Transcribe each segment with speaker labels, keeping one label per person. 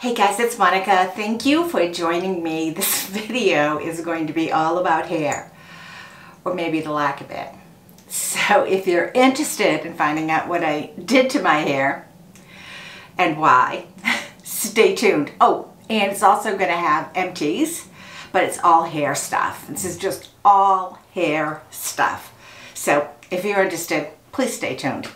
Speaker 1: Hey guys, it's Monika. Thank you for joining me. This video is going to be all about hair, or maybe the lack of it. So if you're interested in finding out what I did to my hair and why, stay tuned. Oh, and it's also going to have empties, but it's all hair stuff. This is just all hair stuff. So if you're interested, please stay tuned.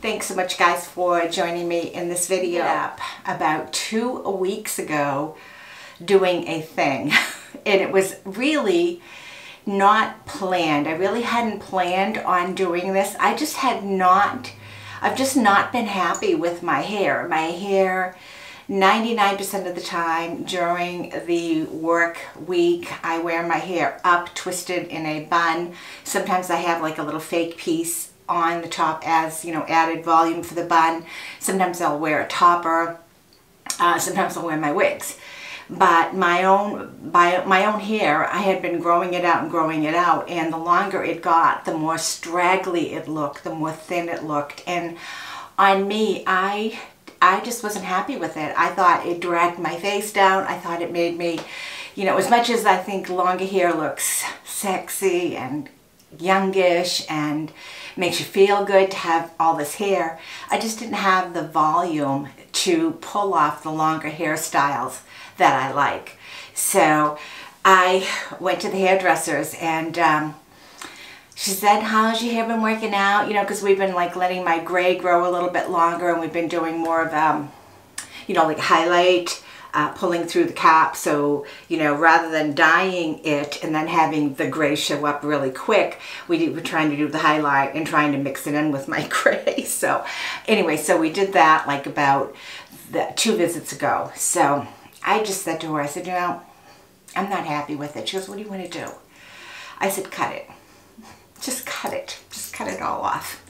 Speaker 1: Thanks so much guys for joining me in this video up about two weeks ago doing a thing and it was really not planned. I really hadn't planned on doing this. I just had not, I've just not been happy with my hair. My hair 99% of the time during the work week, I wear my hair up, twisted in a bun. Sometimes I have like a little fake piece on the top as, you know, added volume for the bun. Sometimes I'll wear a topper. Uh, sometimes I'll wear my wigs. But my own, by my own hair, I had been growing it out and growing it out. And the longer it got, the more straggly it looked, the more thin it looked. And on me, I I just wasn't happy with it. I thought it dragged my face down. I thought it made me, you know, as much as I think longer hair looks sexy and youngish and makes you feel good to have all this hair. I just didn't have the volume to pull off the longer hairstyles that I like. So I went to the hairdressers and um, she said, how's your hair been working out? You know, because we've been like letting my gray grow a little bit longer and we've been doing more of, um, you know, like highlight uh, pulling through the cap. So, you know, rather than dyeing it and then having the gray show up really quick, we were trying to do the highlight and trying to mix it in with my gray. So anyway, so we did that like about the, two visits ago. So I just said to her, I said, you know, I'm not happy with it. She goes, what do you want to do? I said, cut it. Just cut it. Just cut it all off.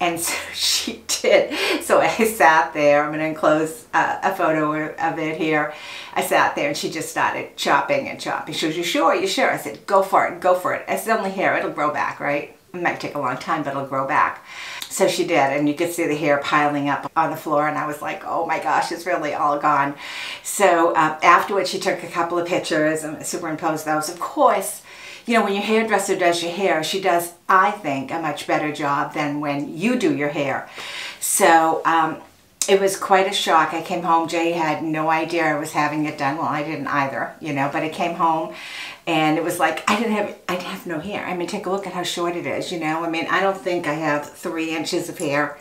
Speaker 1: And so she did. So I sat there. I'm going to enclose uh, a photo of it here. I sat there and she just started chopping and chopping. She goes, you sure? You sure? I said, go for it. Go for it. It's only hair. It'll grow back, right? It might take a long time, but it'll grow back. So she did, and you could see the hair piling up on the floor, and I was like, oh my gosh, it's really all gone. So uh, afterwards, she took a couple of pictures and superimposed those. Of course, you know, when your hairdresser does your hair, she does, I think, a much better job than when you do your hair. So um, it was quite a shock. I came home, Jay had no idea I was having it done. Well, I didn't either, you know, but I came home and it was like, I didn't have, I have no hair. I mean, take a look at how short it is, you know. I mean, I don't think I have three inches of hair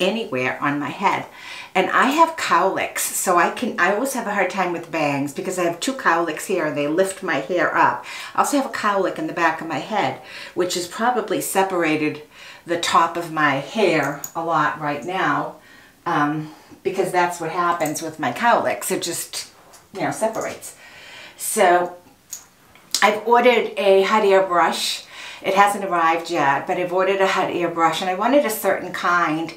Speaker 1: anywhere on my head. And I have cowlicks, so I can, I always have a hard time with bangs because I have two cowlicks here and they lift my hair up. I also have a cowlick in the back of my head, which has probably separated the top of my hair a lot right now um, because that's what happens with my cowlicks. It just, you know, separates. So I've ordered a hot air brush. It hasn't arrived yet, but I've ordered a hot air brush and I wanted a certain kind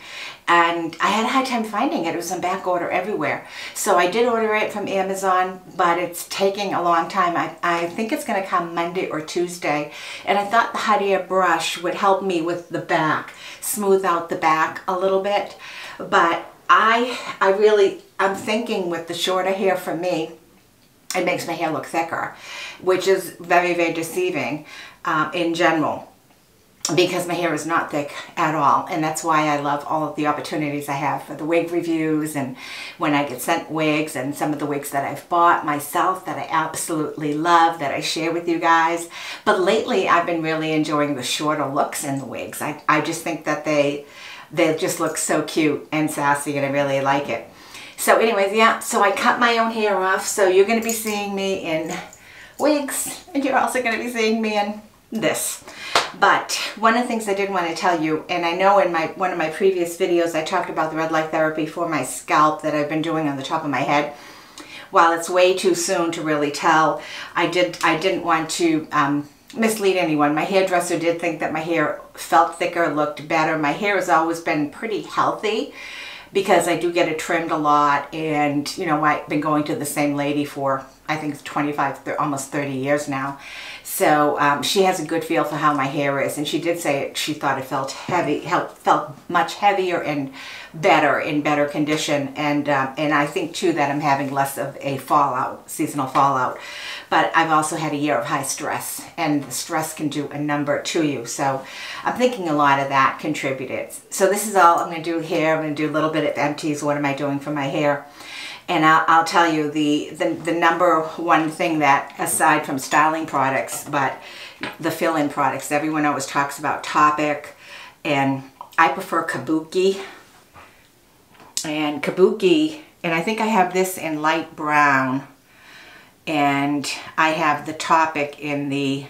Speaker 1: and I had a hard time finding it. It was on back order everywhere. So I did order it from Amazon, but it's taking a long time. I, I think it's going to come Monday or Tuesday. And I thought the hot air brush would help me with the back, smooth out the back a little bit. But I, I really, I'm thinking with the shorter hair for me, it makes my hair look thicker, which is very, very deceiving um, in general because my hair is not thick at all. And that's why I love all of the opportunities I have for the wig reviews and when I get sent wigs and some of the wigs that I've bought myself that I absolutely love that I share with you guys. But lately I've been really enjoying the shorter looks in the wigs. I, I just think that they they just look so cute and sassy and I really like it. So anyways yeah so I cut my own hair off. So you're gonna be seeing me in wigs and you're also gonna be seeing me in this but one of the things I did want to tell you, and I know in my one of my previous videos I talked about the red light therapy for my scalp that I've been doing on the top of my head. While it's way too soon to really tell, I did I didn't want to um, mislead anyone. My hairdresser did think that my hair felt thicker, looked better. My hair has always been pretty healthy because I do get it trimmed a lot and you know I've been going to the same lady for I think 25, almost 30 years now. So um, she has a good feel for how my hair is. And she did say she thought it felt heavy, felt much heavier and better, in better condition. And, um, and I think too that I'm having less of a fallout, seasonal fallout. But I've also had a year of high stress and the stress can do a number to you. So I'm thinking a lot of that contributed. So this is all I'm going to do here. I'm going to do a little bit of empties. What am I doing for my hair? And I'll, I'll tell you the, the, the number one thing that, aside from styling products, but the fill-in products, everyone always talks about Toppik, and I prefer Caboki. And Caboki, and I think I have this in light brown, and I have the Toppik in the,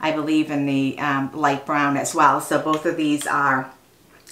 Speaker 1: I believe in the um, light brown as well. So both of these are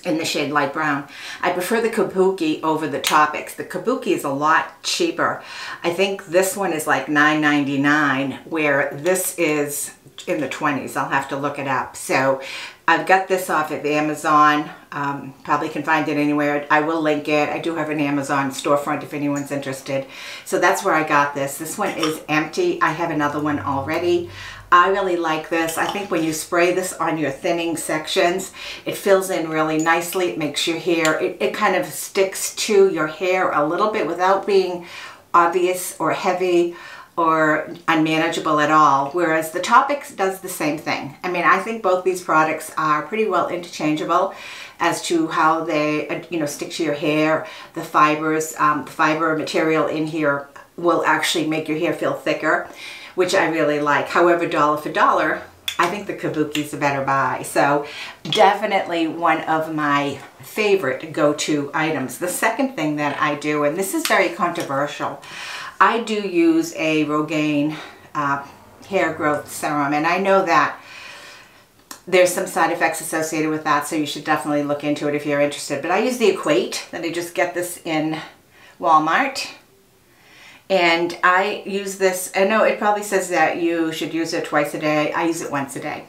Speaker 1: in the shade light brown. I prefer the Caboki over the Toppiks. The Caboki is a lot cheaper. I think this one is like $9.99 where this is in the 20s. I'll have to look it up. So I've got this off of Amazon. Um, probably can find it anywhere. I will link it. I do have an Amazon storefront if anyone's interested. So that's where I got this. This one is empty. I have another one already. I really like this. I think when you spray this on your thinning sections, it fills in really nicely. It makes your hair, it, it kind of sticks to your hair a little bit without being obvious or heavy or unmanageable at all, whereas the Toppiks does the same thing. I mean, I think both these products are pretty well interchangeable as to how they, uh, you know, stick to your hair. The fibers, um, the fiber material in here will actually make your hair feel thicker which I really like. However, dollar for dollar, I think the Caboki's a better buy. So definitely one of my favorite go-to items. The second thing that I do, and this is very controversial, I do use a Rogaine uh, hair growth serum. And I know that there's some side effects associated with that, so you should definitely look into it if you're interested. But I use the Equate, and I just get this in Walmart. And I use this, I know it probably says that you should use it twice a day. I use it once a day.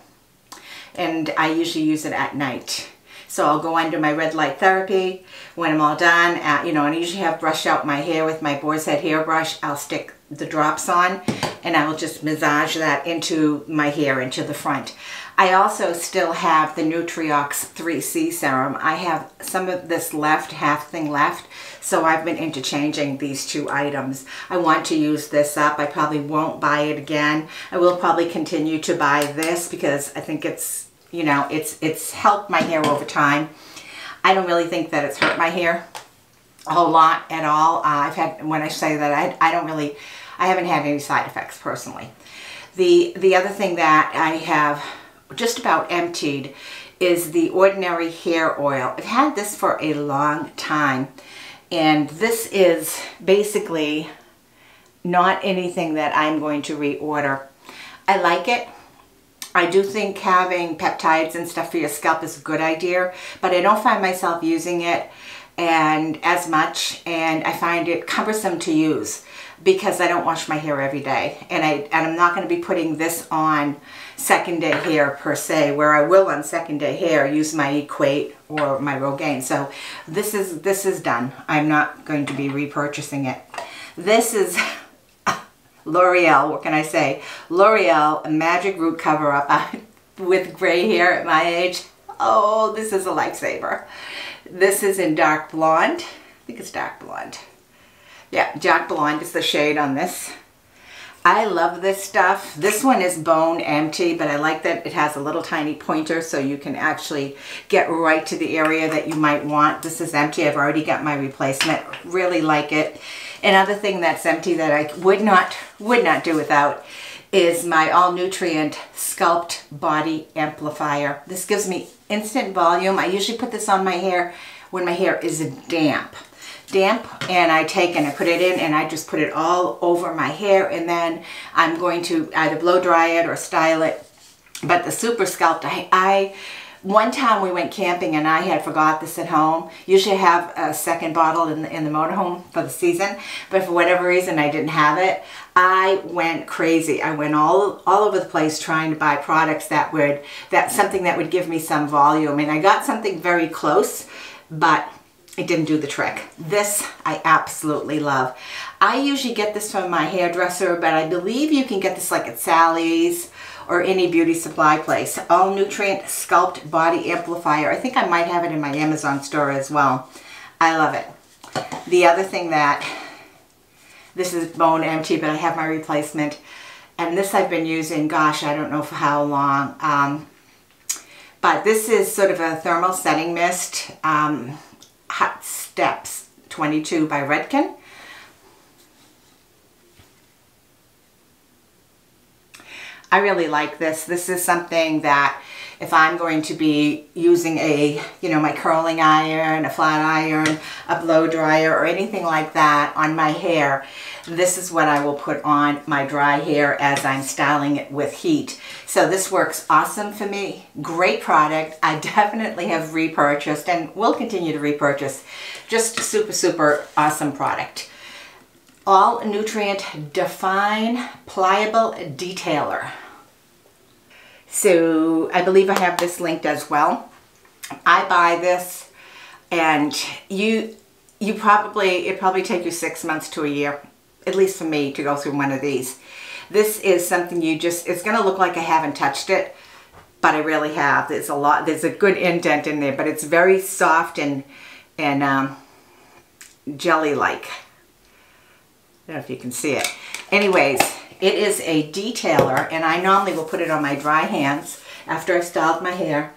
Speaker 1: And I usually use it at night. So I'll go under my red light therapy. When I'm all done, at, you know, and I usually have brushed out my hair with my boar's head hairbrush. I'll stick the drops on and I will just massage that into my hair, into the front. I also still have the Nutriox 3C serum. I have some of this left, half thing left, so I've been interchanging these two items. I want to use this up. I probably won't buy it again. I will probably continue to buy this because I think it's, you know, it's, it's helped my hair over time. I don't really think that it's hurt my hair a whole lot at all. Uh, I've had, when I say that, I, I don't really, I haven't had any side effects personally. The, the other thing that I have just about emptied is the Ordinary Hair Oil. I've had this for a long time and this is basically not anything that I'm going to reorder. I like it. I do think having peptides and stuff for your scalp is a good idea, but I don't find myself using it and as much and I find it cumbersome to use because I don't wash my hair every day. And I and I'm not going to be putting this on second day hair per se where I will on second day hair use my Equate or my Rogaine. So this is this is done. I'm not going to be repurchasing it. This is L'Oreal what can I say? L'Oreal magic root cover up with gray hair at my age. Oh this is a lifesaver. This is in dark blonde. I think it's dark blonde yeah, Dark Blonde is the shade on this. I love this stuff. This one is bone empty, but I like that it has a little tiny pointer so you can actually get right to the area that you might want. This is empty. I've already got my replacement. Really like it. Another thing that's empty that I would not would not do without is my All Nutrient Sculpt Body Amplifier. This gives me instant volume. I usually put this on my hair when my hair is damp damp and I take and I put it in and I just put it all over my hair and then I'm going to either blow dry it or style it. But the Super Sculpt, I, I one time we went camping and I had forgot this at home. Usually I have a second bottle in the, in the motorhome for the season, but for whatever reason I didn't have it. I went crazy. I went all all over the place trying to buy products that would, that something that would give me some volume. And I got something very close, but it didn't do the trick. This I absolutely love. I usually get this from my hairdresser, but I believe you can get this like at Sally's or any beauty supply place. All Nutrient Sculpt Body Amplifier. I think I might have it in my Amazon store as well. I love it. The other thing that, this is bone empty, but I have my replacement. And this I've been using, gosh, I don't know for how long. Um, but this is sort of a thermal setting mist. Um, Hot Sets 22 by Redken. I really like this. This is something that if I'm going to be using a, you know, my curling iron, a flat iron, a blow dryer, or anything like that on my hair, this is what I will put on my dry hair as I'm styling it with heat. So this works awesome for me. Great product. I definitely have repurchased and will continue to repurchase. Just super, super awesome product. All Nutrient Define Pliable Detailer. So I believe I have this linked as well. I buy this and you you probably it probably take you six months to a year at least for me to go through one of these. This is something you just it's gonna look like I haven't touched it but I really have. There's a lot there's a good indent in there but it's very soft and and um, jelly like I don't know if you can see it. Anyways it is a detailer and I normally will put it on my dry hands after I've styled my hair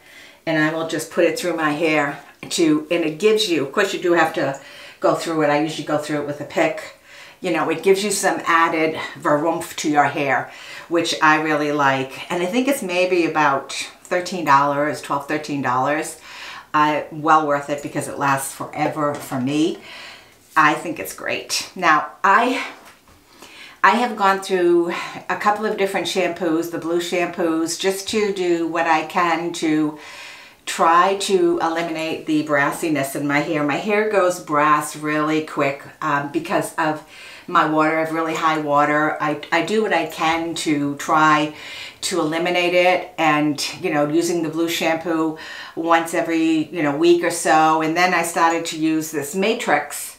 Speaker 1: and I will just put it through my hair to, and it gives you, of course you do have to go through it. I usually go through it with a pick. You know, it gives you some added varoomph to your hair, which I really like. And I think it's maybe about $13, $12, $13. Uh, well worth it because it lasts forever for me. I think it's great. Now, I I have gone through a couple of different shampoos, the blue shampoos, just to do what I can to try to eliminate the brassiness in my hair. My hair goes brass really quick um, because of my water. I have really high water. I, I do what I can to try to eliminate it and, you know, using the blue shampoo once every, you know, week or so. And then I started to use this Matrix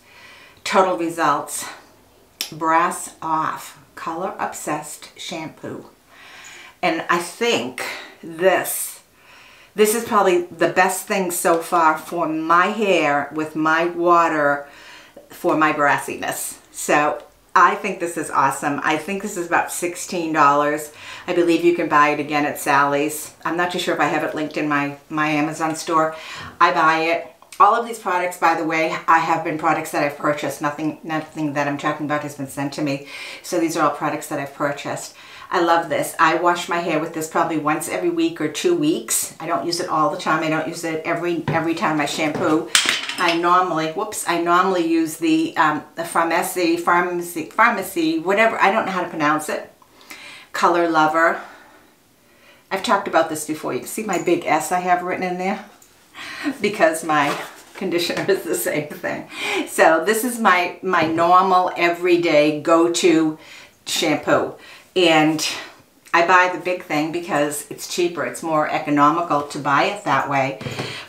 Speaker 1: Total Results Brass Off Color Obsessed Shampoo. And I think this, this is probably the best thing so far for my hair with my water for my brassiness. So I think this is awesome. I think this is about $16. I believe you can buy it again at Sally's. I'm not too sure if I have it linked in my, my Amazon store. I buy it all of these products, by the way, I have been products that I've purchased. Nothing, nothing that I'm talking about has been sent to me. So these are all products that I've purchased. I love this. I wash my hair with this probably once every week or two weeks. I don't use it all the time. I don't use it every every time I shampoo. I normally, whoops, I normally use the, um, the Pharmacy, Pharmacy, Pharmacy, whatever, I don't know how to pronounce it. Color Lover. I've talked about this before. You can see my big S I have written in there because my conditioner is the same thing. So this is my, my normal everyday go-to shampoo. And I buy the big thing because it's cheaper. It's more economical to buy it that way.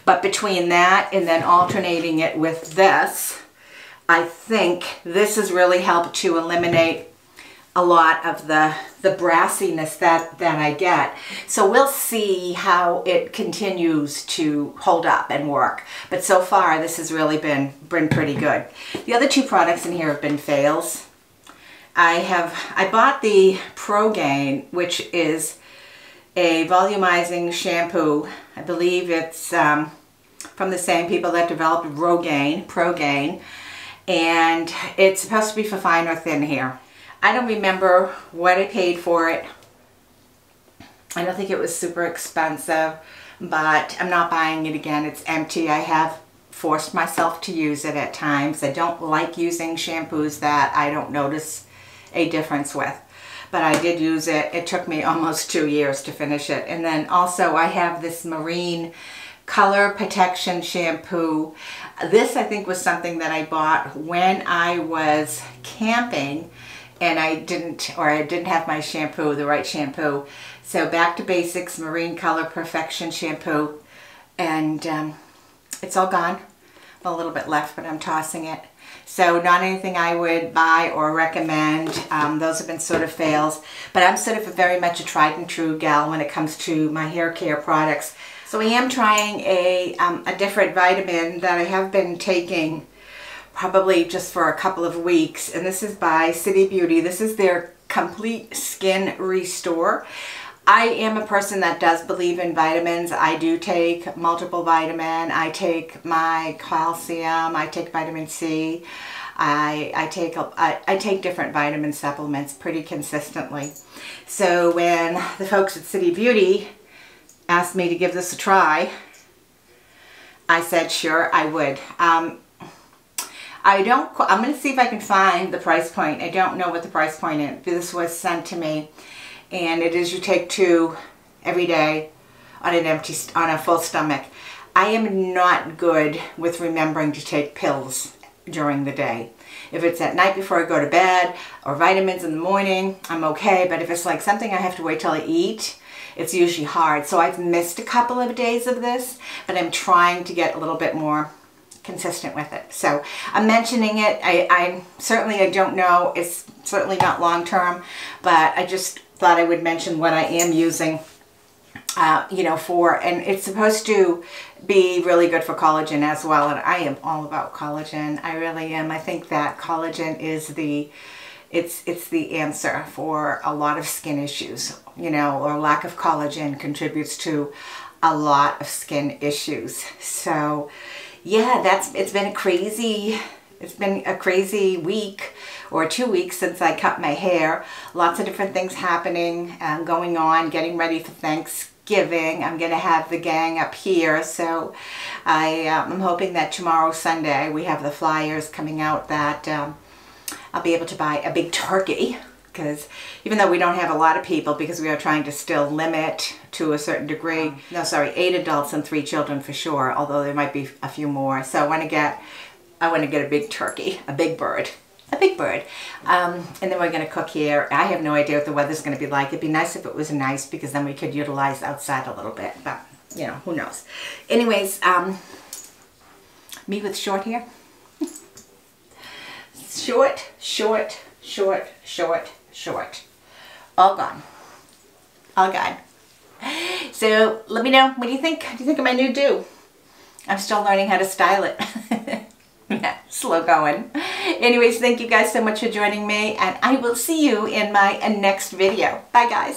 Speaker 1: But between that and then alternating it with this, I think this has really helped to eliminate a lot of the, the brassiness that, that I get. So we'll see how it continues to hold up and work. But so far, this has really been, been pretty good. The other two products in here have been fails. I have, I bought the Progaine, which is a volumizing shampoo. I believe it's um, from the same people that developed Rogaine, Progaine. And it's supposed to be for fine or thin hair. I don't remember what I paid for it. I don't think it was super expensive, but I'm not buying it again. It's empty. I have forced myself to use it at times. I don't like using shampoos that I don't notice a difference with. But I did use it. It took me almost two years to finish it. And then also I have this Marine Color Protection Shampoo. This I think was something that I bought when I was camping and I didn't, or I didn't have my shampoo, the right shampoo. So back to basics, Marine Color Perfection Shampoo, and um, it's all gone. a little bit left, but I'm tossing it. So not anything I would buy or recommend. Um, those have been sort of fails. But I'm sort of very much a tried and true gal when it comes to my hair care products. So I am trying a, um, a different vitamin that I have been taking probably just for a couple of weeks. And this is by City Beauty. This is their Complete Skin Restore. I am a person that does believe in vitamins. I do take multiple vitamin. I take my calcium. I take vitamin C. I, I take I, I take different vitamin supplements pretty consistently. So when the folks at City Beauty asked me to give this a try, I said sure I would. Um, I don't, I'm going to see if I can find the price point. I don't know what the price point is. This was sent to me and it is you take two every day on an empty, on a full stomach. I am not good with remembering to take pills during the day. If it's at night before I go to bed or vitamins in the morning, I'm okay. But if it's like something I have to wait till I eat, it's usually hard. So I've missed a couple of days of this, but I'm trying to get a little bit more consistent with it. So I'm mentioning it. I, I certainly I don't know. It's certainly not long term, but I just thought I would mention what I am using, uh, you know, for, and it's supposed to be really good for collagen as well. And I am all about collagen. I really am. I think that collagen is the, it's, it's the answer for a lot of skin issues, you know, or lack of collagen contributes to a lot of skin issues. So yeah, that's, it's been a crazy, it's been a crazy week or two weeks since I cut my hair. Lots of different things happening, um, going on, getting ready for Thanksgiving. I'm going to have the gang up here, so I, um, I'm hoping that tomorrow, Sunday, we have the flyers coming out that um, I'll be able to buy a big turkey because even though we don't have a lot of people because we are trying to still limit to a certain degree no sorry eight adults and three children for sure although there might be a few more so I want to get I want to get a big turkey a big bird a big bird. Um, and then we're going to cook here. I have no idea what the weather's going to be like. It'd be nice if it was nice because then we could utilize outside a little bit. But, you know, who knows. Anyways, um, me with short hair. short, short, short, short, short. All gone. All gone. So let me know. What do you think? What do you think of my new do? I'm still learning how to style it. slow going. Anyways, thank you guys so much for joining me, and I will see you in my next video. Bye, guys.